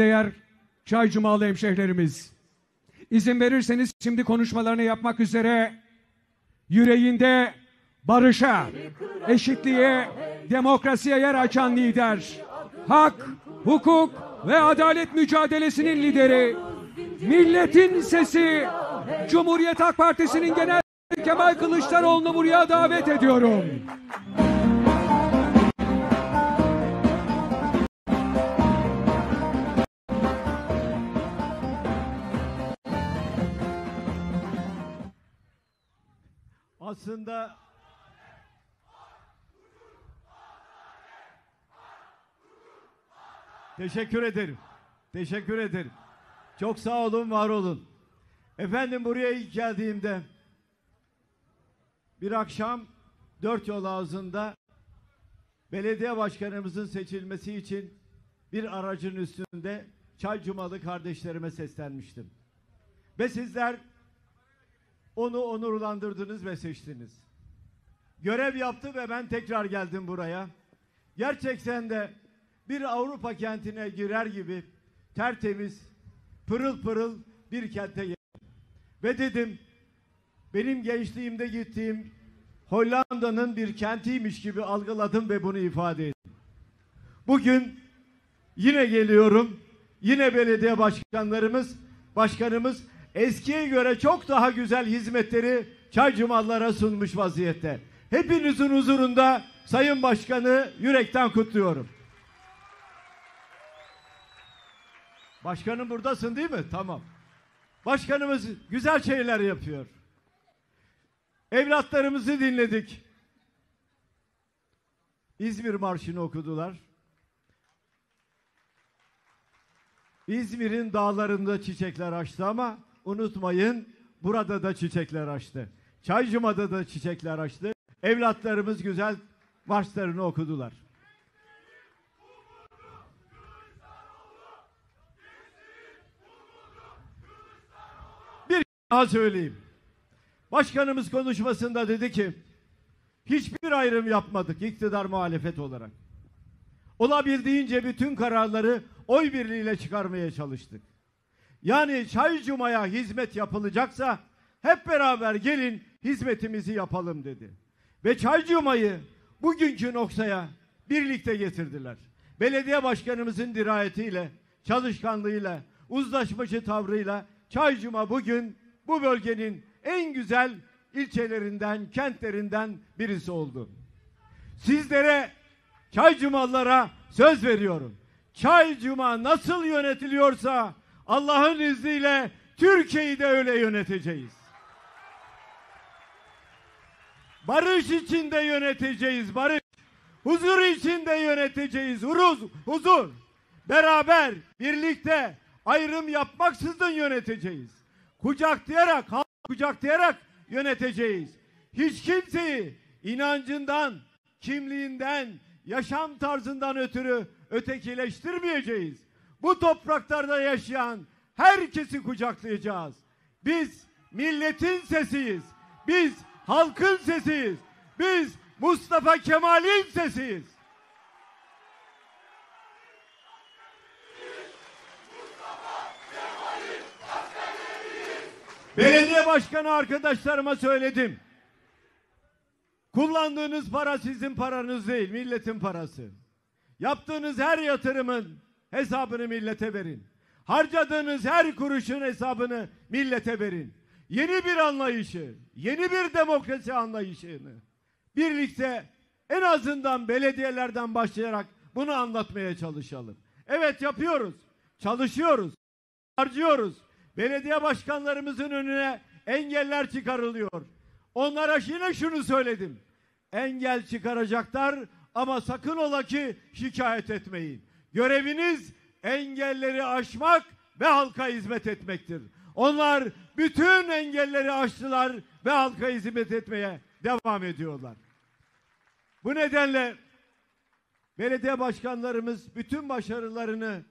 Değer Çay Cumalı hemşehrilerimiz. İzin verirseniz şimdi konuşmalarını yapmak üzere yüreğinde barışa, eşitliğe, demokrasiye yer açan lider, hak, hukuk ve adalet mücadelesinin lideri, milletin sesi, Cumhuriyet Halk Partisi'nin genel Kemal Kılıçdaroğlu'nu buraya davet ediyorum. Aslında Teşekkür ederim. Teşekkür ederim. Çok sağ olun, var olun. Efendim buraya ilk geldiğimde bir akşam dört yol ağzında belediye başkanımızın seçilmesi için bir aracın üstünde Çay Cumalı kardeşlerime seslenmiştim. Ve sizler onu onurlandırdınız ve seçtiniz. Görev yaptı ve ben tekrar geldim buraya. Gerçekten de bir Avrupa kentine girer gibi tertemiz, pırıl pırıl bir kente geldim. Ve dedim, benim gençliğimde gittiğim Hollanda'nın bir kentiymiş gibi algıladım ve bunu ifade ettim. Bugün yine geliyorum, yine belediye başkanlarımız, başkanımız eskiye göre çok daha güzel hizmetleri çaycumallara sunmuş vaziyette. Hepinizin huzurunda Sayın Başkanı yürekten kutluyorum. Başkanım buradasın değil mi? Tamam. Başkanımız güzel şeyler yapıyor. Evlatlarımızı dinledik. İzmir Marşı'nı okudular. İzmir'in dağlarında çiçekler açtı ama unutmayın burada da çiçekler açtı. Çaycuma'da da çiçekler açtı. Evlatlarımız güzel marşlarını okudular. Bir daha söyleyeyim. Başkanımız konuşmasında dedi ki hiçbir ayrım yapmadık iktidar muhalefet olarak. Olabildiğince bütün kararları oy birliğiyle çıkarmaya çalıştık. Yani Çaycuma'ya hizmet yapılacaksa hep beraber gelin hizmetimizi yapalım dedi. Ve Çaycuma'yı bugünkü noktaya birlikte getirdiler. Belediye başkanımızın dirayetiyle, çalışkanlığıyla, uzlaşmacı tavrıyla Çaycuma bugün bu bölgenin en güzel ilçelerinden, kentlerinden birisi oldu. Sizlere Çaycumalılara söz veriyorum. Çaycuma nasıl yönetiliyorsa Allah'ın izniyle Türkiye'yi de öyle yöneteceğiz. Barış içinde yöneteceğiz, barış. Huzur içinde yöneteceğiz, huruz, huzur. Beraber, birlikte, ayrım yapmaksızın yöneteceğiz. Kucaklayarak, halk kucaklayarak yöneteceğiz. Hiç kimseyi inancından, kimliğinden, yaşam tarzından ötürü ötekileştirmeyeceğiz. Bu topraklarda yaşayan herkesi kucaklayacağız. Biz milletin sesiyiz. Biz halkın sesiyiz. Biz Mustafa Kemal'in sesiyiz. Belediye başkanı arkadaşlarıma söyledim. Kullandığınız para sizin paranız değil, milletin parası. Yaptığınız her yatırımın hesabını millete verin. Harcadığınız her kuruşun hesabını millete verin. Yeni bir anlayışı, yeni bir demokrasi anlayışını birlikte en azından belediyelerden başlayarak bunu anlatmaya çalışalım. Evet yapıyoruz, çalışıyoruz, harcıyoruz. Belediye başkanlarımızın önüne engeller çıkarılıyor. Onlara yine şunu söyledim. Engel çıkaracaklar ama sakın ola ki şikayet etmeyin. Göreviniz engelleri aşmak ve halka hizmet etmektir. Onlar bütün engelleri aştılar ve halka hizmet etmeye devam ediyorlar. Bu nedenle belediye başkanlarımız bütün başarılarını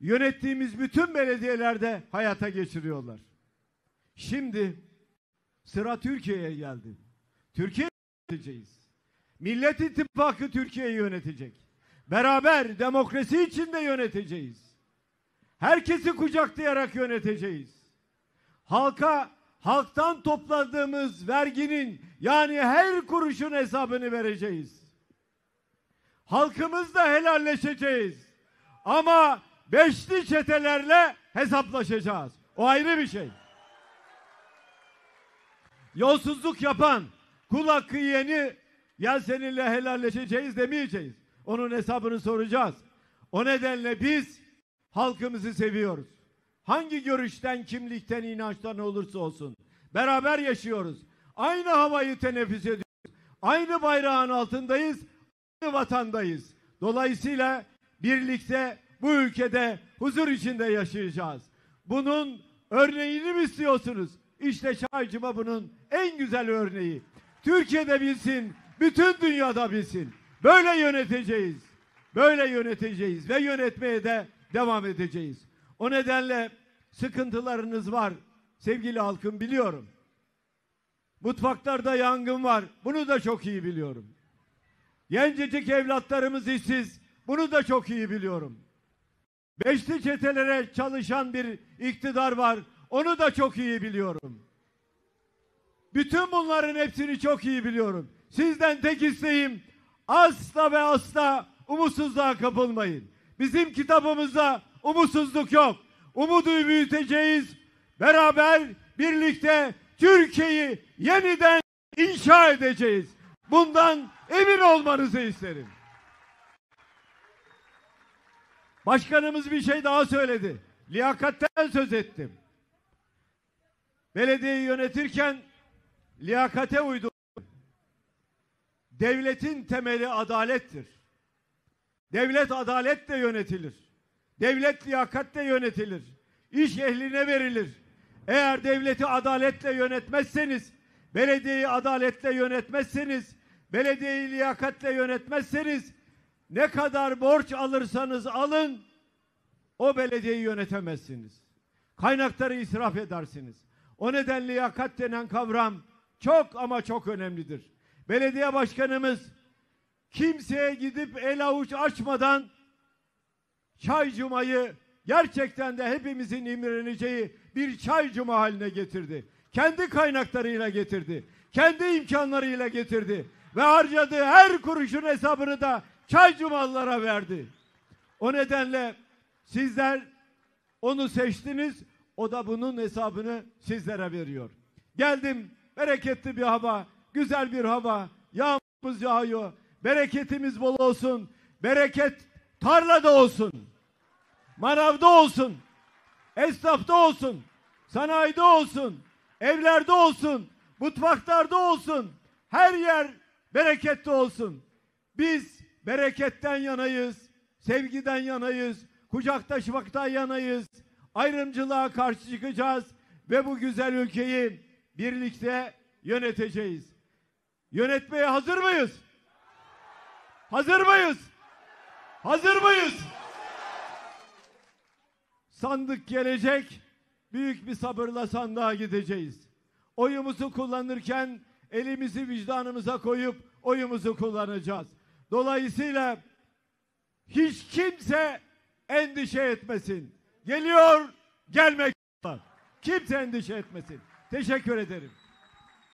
yönettiğimiz bütün belediyelerde hayata geçiriyorlar. Şimdi sıra Türkiye'ye geldi. Türkiye yöneteceğiz. Millet İttifakı Türkiye'yi yönetecek. Beraber demokrasi içinde yöneteceğiz. Herkesi kucaklayarak yöneteceğiz. Halka halktan topladığımız verginin yani her kuruşun hesabını vereceğiz. Halkımızla helalleşeceğiz. Ama beşli çetelerle hesaplaşacağız. O ayrı bir şey. Yolsuzluk yapan, kul hakkı yiyeni ya seninle helalleşeceğiz demeyeceğiz. Onun hesabını soracağız. O nedenle biz halkımızı seviyoruz. Hangi görüşten, kimlikten, inançtan olursa olsun. Beraber yaşıyoruz. Aynı havayı teneffüs ediyoruz. Aynı bayrağın altındayız. Aynı vatandayız. Dolayısıyla birlikte bu ülkede huzur içinde yaşayacağız. Bunun örneğini mi istiyorsunuz? İşte Çaycıma bunun en güzel örneği. Türkiye'de bilsin, bütün dünyada bilsin. Böyle yöneteceğiz. Böyle yöneteceğiz ve yönetmeye de devam edeceğiz. O nedenle sıkıntılarınız var. Sevgili halkım biliyorum. Mutfaklarda yangın var. Bunu da çok iyi biliyorum. Gencecik evlatlarımız işsiz. Bunu da çok iyi biliyorum. Beşli çetelere çalışan bir iktidar var. Onu da çok iyi biliyorum. Bütün bunların hepsini çok iyi biliyorum. Sizden tek isteğim asla ve asla umutsuzluğa kapılmayın. Bizim kitabımızda umutsuzluk yok. Umudu büyüteceğiz. Beraber birlikte Türkiye'yi yeniden inşa edeceğiz. Bundan emin olmanızı isterim. Başkanımız bir şey daha söyledi. Liyakatten söz ettim. Belediyeyi yönetirken liyakate uydu. Devletin temeli adalettir. Devlet adaletle yönetilir. Devlet liyakatle yönetilir. İş ehline verilir. Eğer devleti adaletle yönetmezseniz, belediyeyi adaletle yönetmezseniz, belediyeyi liyakatle yönetmezseniz ne kadar borç alırsanız alın o belediyeyi yönetemezsiniz. Kaynakları israf edersiniz. O nedenle liyakat denen kavram çok ama çok önemlidir. Belediye başkanımız kimseye gidip el avuç açmadan çay cumayı gerçekten de hepimizin imreneceği bir çay cuma haline getirdi. Kendi kaynaklarıyla getirdi. Kendi imkanlarıyla getirdi. Ve harcadığı her kuruşun hesabını da çay cumalılara verdi. O nedenle sizler onu seçtiniz. O da bunun hesabını sizlere veriyor. Geldim bereketli bir hava, güzel bir hava. Yağmurumuz yağıyor. Bereketimiz bol olsun. Bereket tarlada olsun. Manavda olsun. Esnafta olsun. Sanayide olsun. Evlerde olsun. Mutfaklarda olsun. Her yer bereketli olsun. Biz bereketten yanayız. Sevgiden yanayız. Kucaktaşmaktan yanayız. Ayrımcılığa karşı çıkacağız. Ve bu güzel ülkeyi birlikte yöneteceğiz. Yönetmeye hazır mıyız? Hazır mıyız? Hazır mıyız? Sandık gelecek. Büyük bir sabırla sandığa gideceğiz. Oyumuzu kullanırken elimizi vicdanımıza koyup oyumuzu kullanacağız. Dolayısıyla hiç kimse endişe etmesin. Geliyor, gelmek var. Kimse endişe etmesin. Teşekkür ederim.